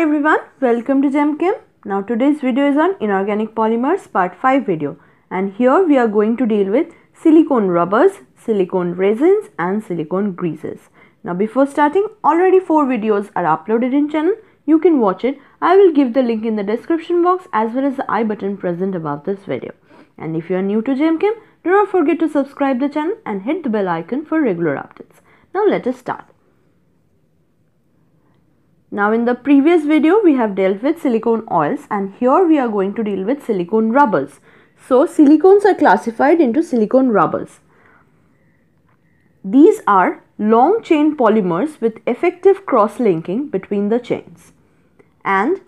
Hi everyone, welcome to GemChem. Now today's video is on inorganic polymers part 5 video and here we are going to deal with silicone rubbers, silicone resins and silicone greases. Now before starting, already 4 videos are uploaded in channel. You can watch it. I will give the link in the description box as well as the i button present above this video. And if you are new to GemChem, do not forget to subscribe the channel and hit the bell icon for regular updates. Now let us start. Now in the previous video we have dealt with silicone oils and here we are going to deal with silicone rubbers. So silicones are classified into silicone rubbers. These are long chain polymers with effective cross-linking between the chains. And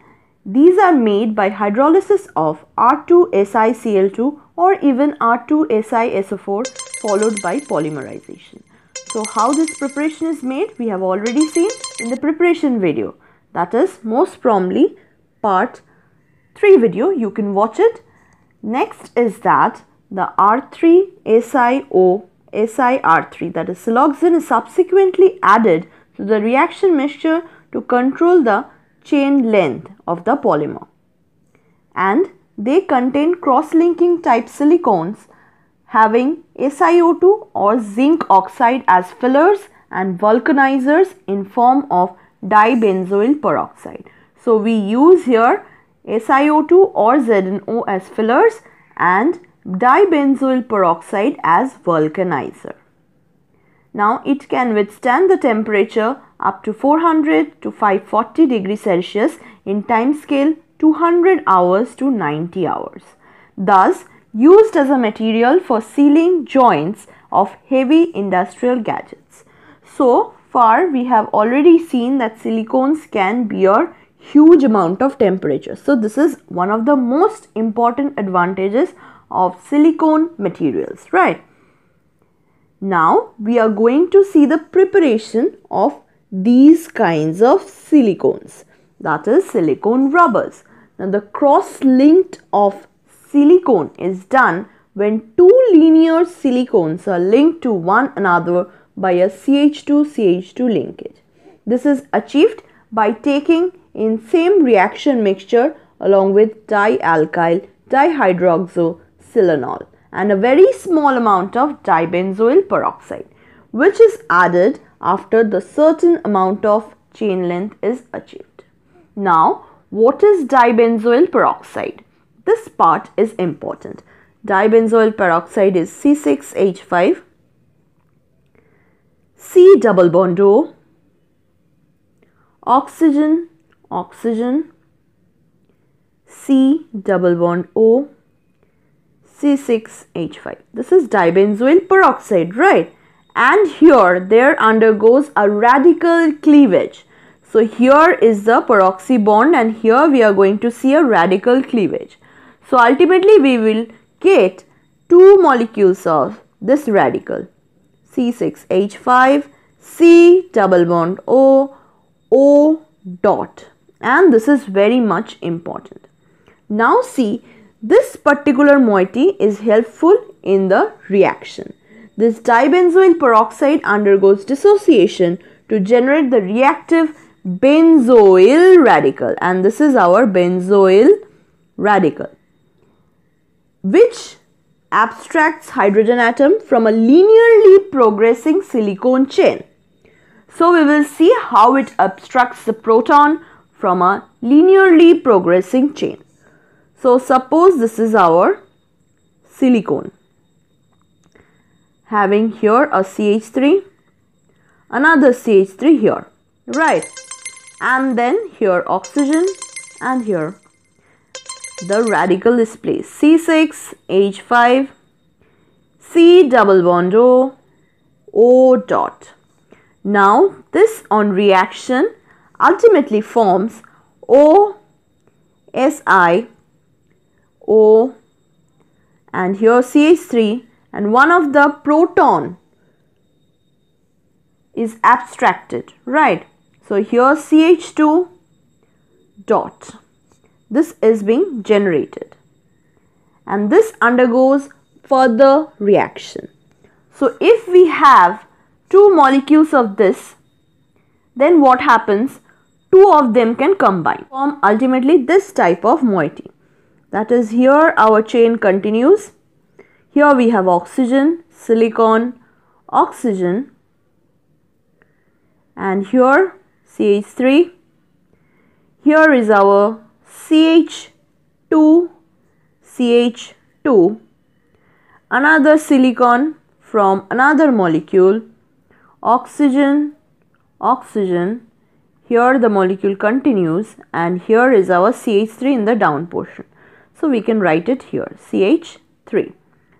these are made by hydrolysis of R2SiCl2 or even R2SiSO4 followed by polymerization. So how this preparation is made we have already seen in the preparation video. That is most probably part 3 video. You can watch it. Next is that the R3SiO SiR3 that is siloxane is subsequently added to the reaction mixture to control the chain length of the polymer. And they contain cross-linking type silicones having SiO2 or zinc oxide as fillers and vulcanizers in form of dibenzoyl peroxide. So we use here SiO2 or ZNO as fillers and dibenzoyl peroxide as vulcanizer. Now it can withstand the temperature up to 400 to 540 degrees Celsius in time scale 200 hours to 90 hours. Thus used as a material for sealing joints of heavy industrial gadgets. So far we have already seen that silicones can bear huge amount of temperature. So this is one of the most important advantages of silicone materials, right? Now we are going to see the preparation of these kinds of silicones that is silicone rubbers. Now the cross-linked of silicone is done when two linear silicones are linked to one another by a CH2-CH2 linkage. This is achieved by taking in same reaction mixture along with dialkyl dihydroxysilanol and a very small amount of dibenzoyl peroxide which is added after the certain amount of chain length is achieved. Now what is dibenzoyl peroxide? This part is important. Dibenzoyl peroxide is C6H5, C double bond O, oxygen, oxygen, C double bond O, C6H5. This is dibenzoyl peroxide, right? And here there undergoes a radical cleavage. So here is the peroxy bond and here we are going to see a radical cleavage. So ultimately we will get two molecules of this radical C6H5 C double bond O O dot and this is very much important. Now see this particular moiety is helpful in the reaction. This dibenzoyl peroxide undergoes dissociation to generate the reactive benzoyl radical and this is our benzoyl radical which abstracts hydrogen atom from a linearly progressing silicone chain. So we will see how it abstracts the proton from a linearly progressing chain. So suppose this is our silicone having here a CH3 another CH3 here right and then here oxygen and here the radical is placed C6 H5 C double bond O O dot. Now this on reaction ultimately forms O Si O and here CH3 and one of the proton is abstracted. Right. So here CH2 dot this is being generated and this undergoes further reaction. So if we have two molecules of this then what happens? two of them can combine form ultimately this type of moiety. That is here our chain continues. Here we have oxygen, silicon, oxygen and here CH3. Here is our CH2, CH2, another silicon from another molecule, oxygen, oxygen. Here the molecule continues and here is our CH3 in the down portion. So we can write it here CH3.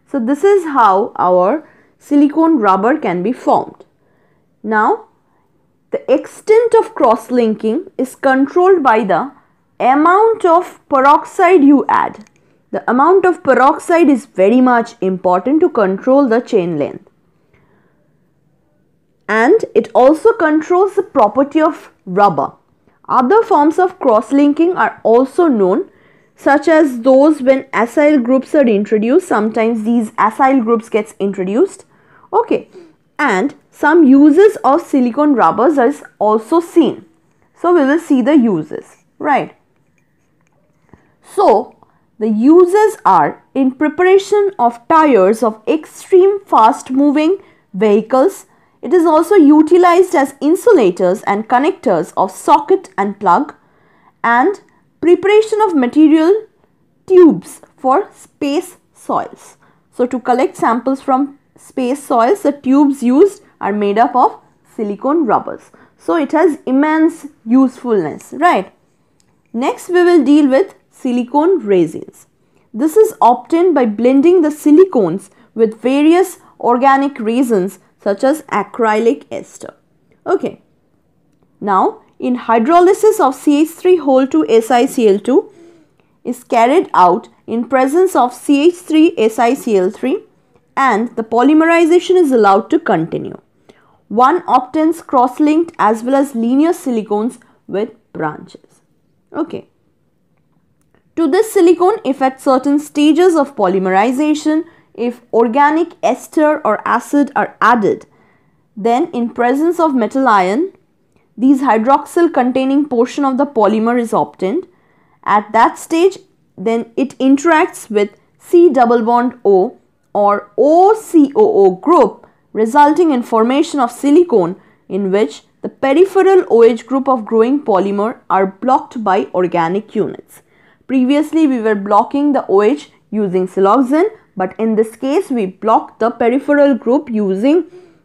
So this is how our silicone rubber can be formed. Now the extent of cross-linking is controlled by the amount of peroxide you add. The amount of peroxide is very much important to control the chain length. And it also controls the property of rubber. Other forms of cross-linking are also known such as those when acyl groups are introduced. Sometimes these acyl groups gets introduced. Okay. And some uses of silicone rubbers is also seen. So we will see the uses, right? So the uses are in preparation of tires of extreme fast moving vehicles. It is also utilized as insulators and connectors of socket and plug and preparation of material tubes for space soils. So to collect samples from space soils, the tubes used are made up of silicone rubbers. So it has immense usefulness, right? Next we will deal with silicone resins. This is obtained by blending the silicones with various organic resins such as acrylic ester. Okay. Now, in hydrolysis of CH3 whole to SiCl2 is carried out in presence of CH3 SiCl3 and the polymerization is allowed to continue. One obtains cross-linked as well as linear silicones with branches. Okay. To this silicone, if at certain stages of polymerization, if organic ester or acid are added, then in presence of metal ion, these hydroxyl containing portion of the polymer is obtained. At that stage, then it interacts with C double bond O or OCOO group resulting in formation of silicone in which the peripheral OH group of growing polymer are blocked by organic units. Previously we were blocking the OH using siloxane but in this case we block the peripheral group using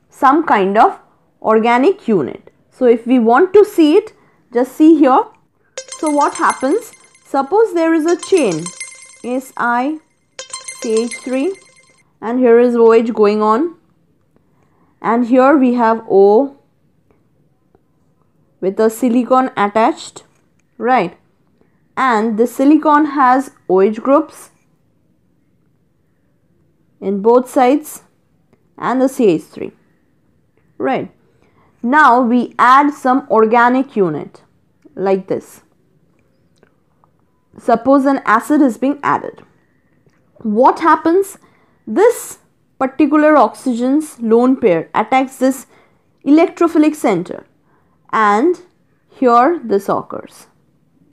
some kind of organic unit. So if we want to see it just see here. So what happens? Suppose there is a chain Si CH3 and here is OH going on and here we have O with a silicon attached right and the silicon has OH groups in both sides and the CH3 right. Now we add some organic unit like this. Suppose an acid is being added. What happens? This particular oxygen's lone pair attacks this electrophilic center. And here this occurs.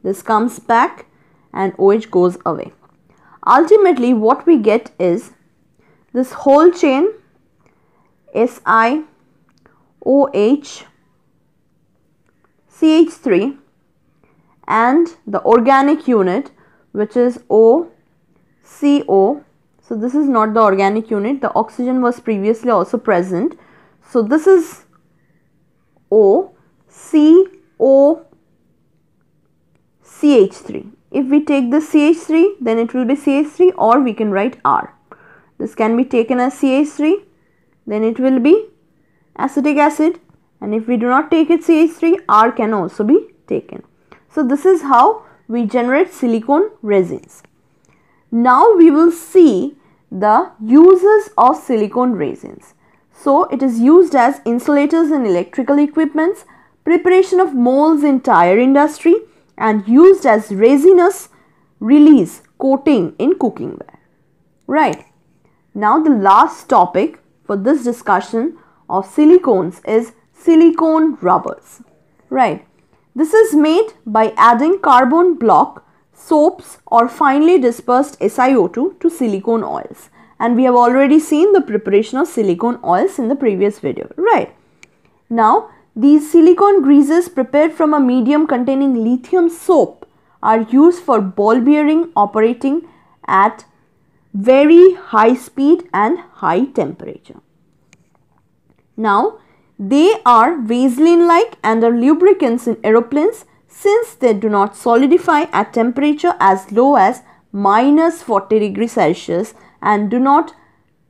This comes back and OH goes away. Ultimately what we get is this whole chain Si OH CH3 and the organic unit which is OCO so this is not the organic unit. The oxygen was previously also present. So this is O, C, O, CH3. If we take the CH3 then it will be CH3 or we can write R. This can be taken as CH3 then it will be acetic acid and if we do not take it CH3 R can also be taken. So this is how we generate silicone resins. Now we will see the uses of silicone resins. So it is used as insulators in electrical equipments, preparation of molds in tire industry and used as resinous release coating in cooking ware. Right. Now the last topic for this discussion of silicones is silicone rubbers. Right. This is made by adding carbon black, soaps or finely dispersed SiO2 to silicone oils. And we have already seen the preparation of silicone oils in the previous video, right? Now, these silicone greases prepared from a medium containing lithium soap are used for ball bearing operating at very high speed and high temperature. Now, they are Vaseline-like and are lubricants in aeroplanes since they do not solidify at temperature as low as minus 40 degrees Celsius and do not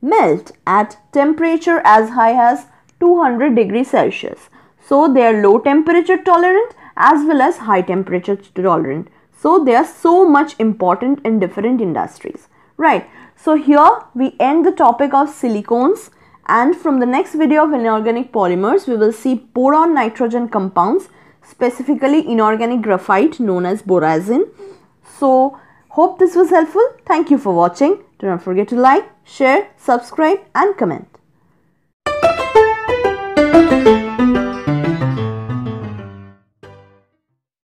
melt at temperature as high as 200 degrees Celsius. So they are low temperature tolerant as well as high temperature tolerant. So they are so much important in different industries. Right. So here we end the topic of silicones and from the next video of inorganic polymers we will see boron nitrogen compounds specifically inorganic graphite known as borazine. So hope this was helpful. Thank you for watching. Do not forget to like, share, subscribe and comment.